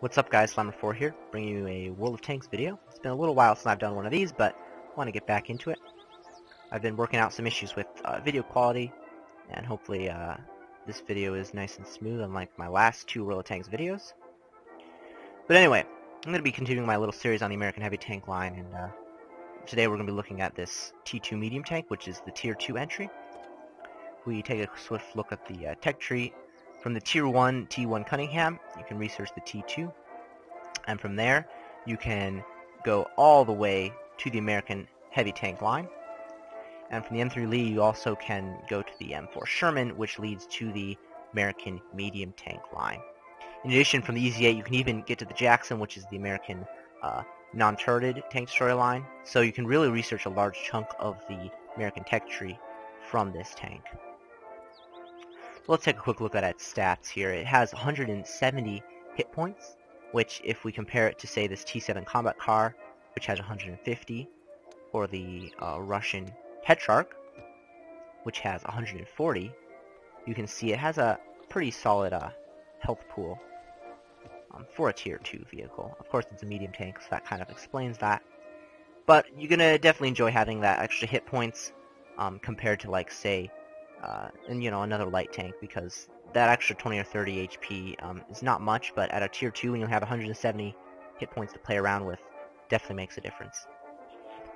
What's up guys, Slammer4 here, bringing you a World of Tanks video. It's been a little while since I've done one of these, but I want to get back into it. I've been working out some issues with uh, video quality, and hopefully uh, this video is nice and smooth unlike my last two World of Tanks videos. But anyway, I'm going to be continuing my little series on the American Heavy Tank line, and uh, today we're going to be looking at this T2 medium tank, which is the Tier 2 entry. We take a swift look at the uh, tech tree, from the Tier 1 T1 Cunningham, you can research the T2, and from there, you can go all the way to the American heavy tank line. And from the M3 Lee, you also can go to the M4 Sherman, which leads to the American medium tank line. In addition, from the EZ8, you can even get to the Jackson, which is the American uh, non-turreted tank destroyer line. So you can really research a large chunk of the American tech tree from this tank. So let's take a quick look at its stats here. It has 170 hit points, which if we compare it to say this T7 combat car, which has 150, or the uh, Russian Tetrarch, which has 140, you can see it has a pretty solid uh, health pool um, for a tier 2 vehicle. Of course it's a medium tank, so that kind of explains that. But you're going to definitely enjoy having that extra hit points um, compared to like say uh, and you know another light tank because that extra 20 or 30 HP um, is not much, but at a tier 2 when you have 170 hit points to play around with, definitely makes a difference.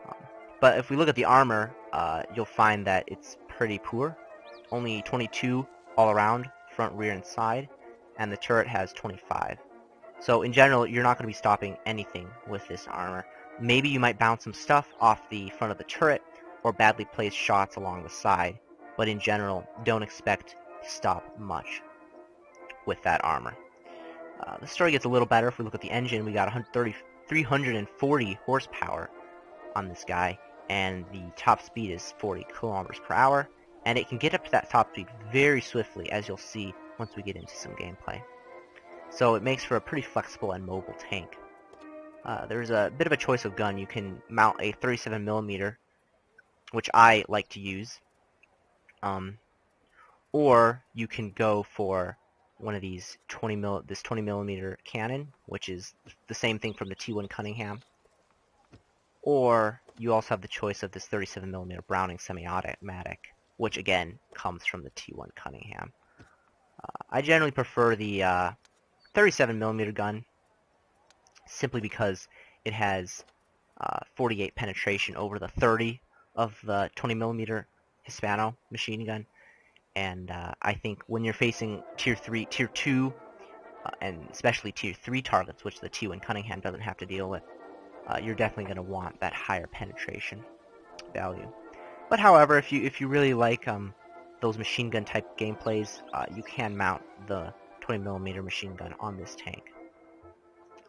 Um, but if we look at the armor, uh, you'll find that it's pretty poor. Only 22 all around, front, rear, and side, and the turret has 25. So in general, you're not going to be stopping anything with this armor. Maybe you might bounce some stuff off the front of the turret, or badly placed shots along the side but in general, don't expect to stop much with that armor. Uh, the story gets a little better if we look at the engine. We got 130, 340 horsepower on this guy, and the top speed is 40 kilometers per hour, and it can get up to that top speed very swiftly, as you'll see once we get into some gameplay. So it makes for a pretty flexible and mobile tank. Uh, there's a bit of a choice of gun. You can mount a 37mm, which I like to use, um, or you can go for one of these 20 mil this 20 millimeter cannon, which is the same thing from the T1 Cunningham. Or you also have the choice of this 37 millimeter Browning semi-automatic, which again comes from the T1 Cunningham. Uh, I generally prefer the uh, 37 millimeter gun, simply because it has uh, 48 penetration over the 30 of the 20 millimeter Hispano machine gun. And uh, I think when you're facing tier 3, tier 2, uh, and especially tier 3 targets, which the T1 Cunningham doesn't have to deal with, uh, you're definitely going to want that higher penetration value. But however, if you if you really like um, those machine gun type gameplays, uh, you can mount the 20mm machine gun on this tank.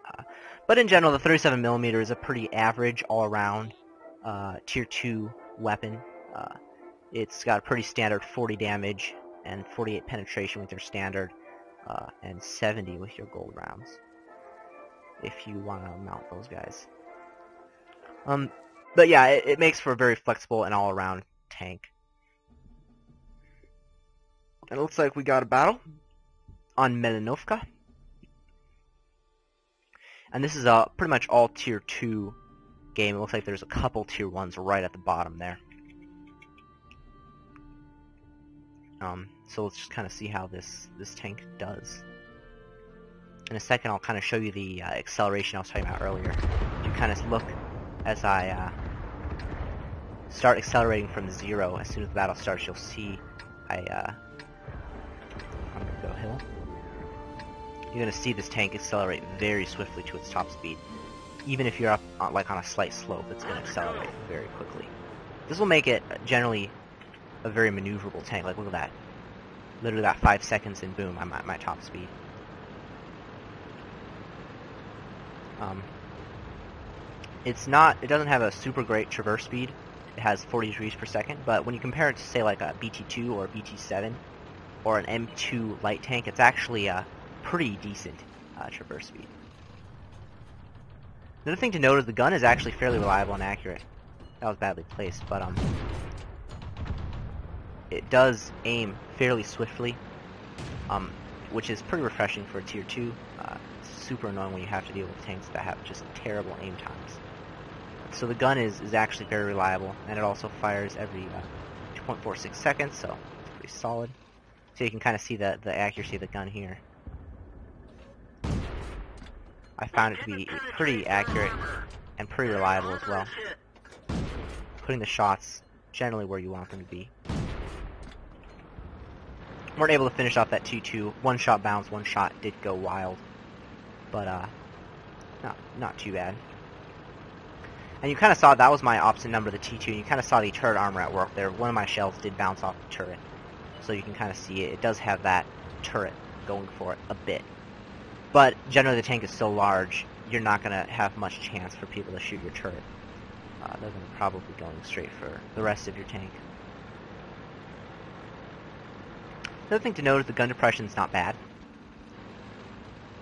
Uh, but in general, the 37mm is a pretty average all-around uh, tier 2 weapon. Uh, it's got a pretty standard 40 damage and 48 penetration with your standard, uh, and 70 with your gold rounds. If you want to mount those guys. Um, but yeah, it, it makes for a very flexible and all-around tank. It looks like we got a battle on Malinovka. And this is a pretty much all tier 2 game. It looks like there's a couple tier 1s right at the bottom there. Um, so let's just kind of see how this, this tank does. In a second I'll kind of show you the uh, acceleration I was talking about earlier. You kind of look as I uh, start accelerating from zero. As soon as the battle starts you'll see I, uh, I'm going to go hill. You're going to see this tank accelerate very swiftly to its top speed. Even if you're up on, like on a slight slope, it's going to accelerate very quickly. This will make it generally a very maneuverable tank. Like, look at that. Literally that five seconds and boom, I'm at my top speed. Um, it's not, it doesn't have a super great traverse speed. It has 40 degrees per second, but when you compare it to, say, like a BT-2 or BT-7 or an M2 light tank, it's actually a pretty decent uh, traverse speed. Another thing to note is the gun is actually fairly reliable and accurate. That was badly placed, but um, it does aim fairly swiftly. Um, which is pretty refreshing for a tier 2. Uh, super annoying when you have to deal with tanks that have just terrible aim times. So the gun is, is actually very reliable, and it also fires every uh, 2.46 seconds, so it's pretty solid. So you can kind of see the, the accuracy of the gun here. I found it to be pretty accurate and pretty reliable as well. Putting the shots generally where you want them to be. Weren't able to finish off that 2-2. One shot bounce, one shot did go wild. But, uh, not, not too bad. And you kind of saw that was my opposite number, the T2, and you kind of saw the turret armor at work there. One of my shells did bounce off the turret. So you can kind of see it. It does have that turret going for it a bit. But generally the tank is so large, you're not going to have much chance for people to shoot your turret. Uh, they're going to probably going straight for the rest of your tank. Another thing to note is the gun depression is not bad.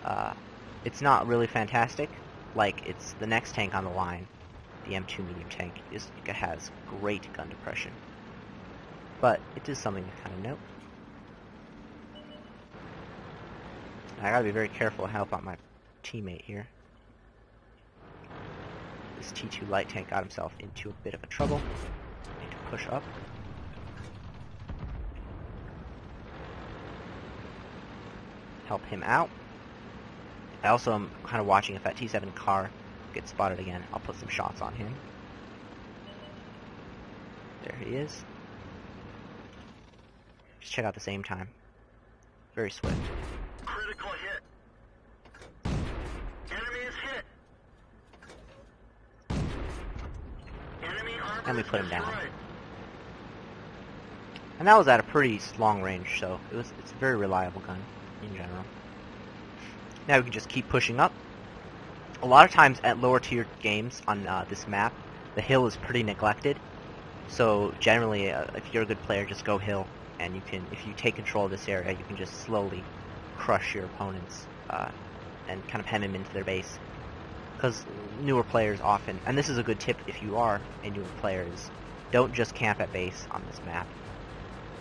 Uh, it's not really fantastic, like it's the next tank on the line the M2 medium tank is has great gun depression. But it is something to kind of note. I gotta be very careful to help out my teammate here. This T2 light tank got himself into a bit of a trouble. Need to push up. Help him out. I also am kind of watching if that T7 car gets spotted again, I'll put some shots on him. There he is. Just check out the same time. Very swift. Critical hit. Enemy is hit. Enemy And we put him down. destroyed. And that was at a pretty long range, so it was it's a very reliable gun in general. Now we can just keep pushing up. A lot of times at lower tier games on uh, this map, the hill is pretty neglected. So generally, uh, if you're a good player, just go hill, and you can, if you take control of this area, you can just slowly crush your opponents uh, and kind of hem them into their base. Because newer players often, and this is a good tip if you are a newer player, is don't just camp at base on this map.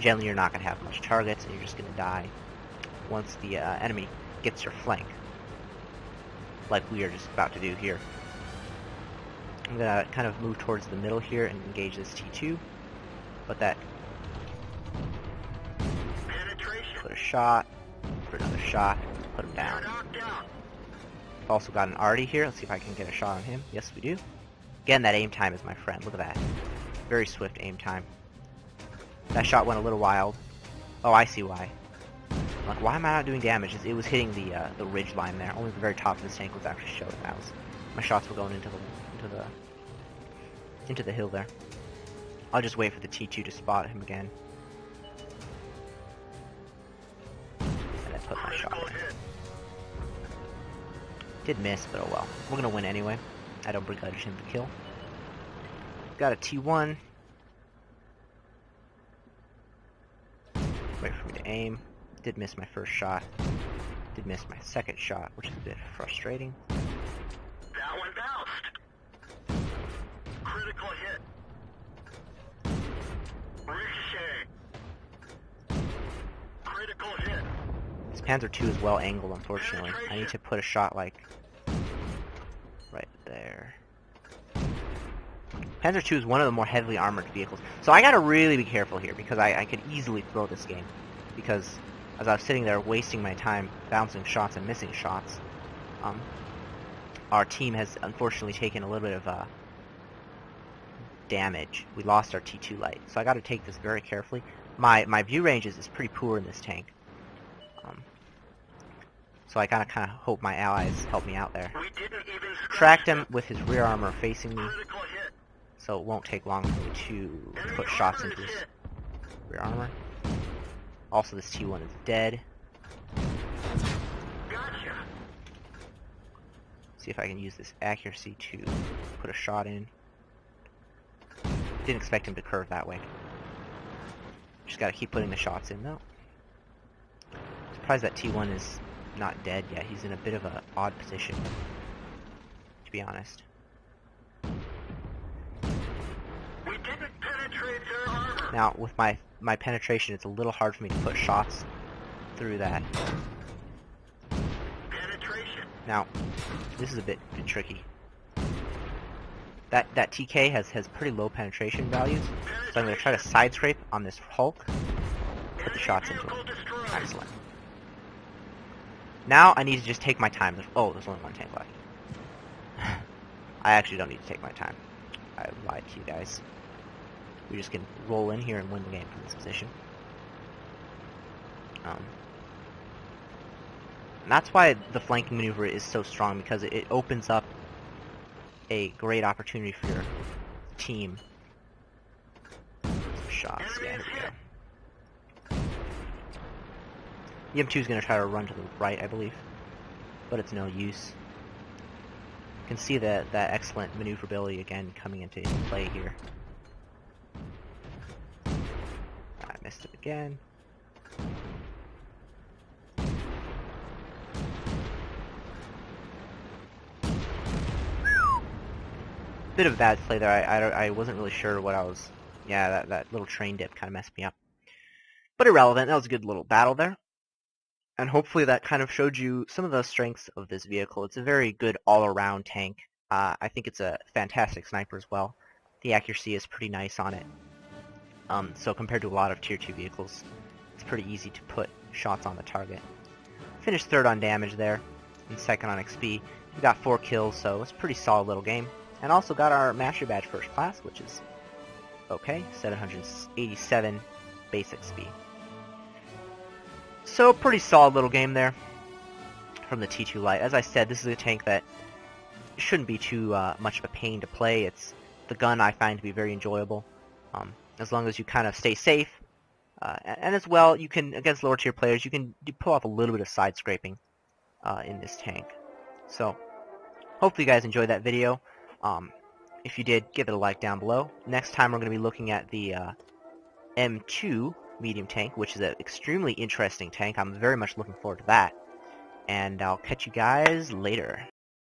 Generally, you're not going to have much targets, and you're just going to die once the uh, enemy gets your flank like we are just about to do here. I'm gonna kind of move towards the middle here and engage this T2, but that Penetration. put a shot, put another shot, put him down. I've also got an Artie here, let's see if I can get a shot on him. Yes we do. Again, that aim time is my friend, look at that. Very swift aim time. That shot went a little wild. Oh, I see why. Like, why am I not doing damage? It was hitting the uh, the ridge line there. Only the very top of the tank was actually showing. That was my shots were going into the into the into the hill there. I'll just wait for the T2 to spot him again. And then put my shot in. Did miss, but oh well. We're gonna win anyway. I don't begrudge him the kill. Got a T1. Wait for me to aim. Did miss my first shot. Did miss my second shot, which is a bit frustrating. That one bounced. Critical hit. Ricochet. Critical hit. This Panzer II is well angled, unfortunately. I need to put a shot like right there. Panzer II is one of the more heavily armored vehicles, so I gotta really be careful here because I, I could easily throw this game. Because as I was sitting there wasting my time bouncing shots and missing shots, um, our team has unfortunately taken a little bit of uh, damage. We lost our T2 light, so I got to take this very carefully. My my view range is, is pretty poor in this tank. Um, so I gotta kind of hope my allies help me out there. We didn't even scratch Tracked him with his rear armor facing me, so it won't take long for me to put shots into his rear armor. Also, this T1 is dead. Gotcha. See if I can use this accuracy to put a shot in. Didn't expect him to curve that way. Just gotta keep putting the shots in though. Surprised that T1 is not dead yet. He's in a bit of an odd position, to be honest. We didn't penetrate their armor. Now, with my my penetration, it's a little hard for me to put shots through that penetration. Now, this is a bit, bit tricky. That that TK has has pretty low penetration values, so I'm going to try to side scrape on this Hulk. Put the shots into destroyed. Excellent. Now I need to just take my time. Oh, there's only one tank left. I actually don't need to take my time. I lied to you guys. We just can roll in here and win the game from this position. Um, that's why the flanking maneuver is so strong because it, opens up a great opportunity for your team. Shots, yeah, here we go. M2 is going to try to run to the right, I believe, but it's no use. You can see that that excellent maneuverability again coming into play here. Again. Bit of bad play there. I, I, I wasn't really sure what I was. Yeah, that, that little train dip kind of messed me up. But irrelevant. That was a good little battle there and hopefully that kind of showed you some of the strengths of this vehicle. It's a very good all-around tank. Uh, I think it's a fantastic sniper as well. The accuracy is pretty nice on it. Um, so compared to a lot of tier 2 vehicles, it's pretty easy to put shots on the target. Finished third on damage there, and second on XP. We got 4 kills, so it's a pretty solid little game. And also got our Master Badge first class, which is okay, 787 basic speed. So pretty solid little game there from the T2 Light. As I said, this is a tank that shouldn't be too uh, much of a pain to play. It's the gun I find to be very enjoyable, um, as long as you kind of stay safe. Uh, and as well, you can against lower tier players, you can pull off a little bit of side scraping uh, in this tank. So hopefully you guys enjoyed that video. Um, if you did, give it a like down below. Next time we're going to be looking at the uh, M2 medium tank, which is an extremely interesting tank. I'm very much looking forward to that. And I'll catch you guys later.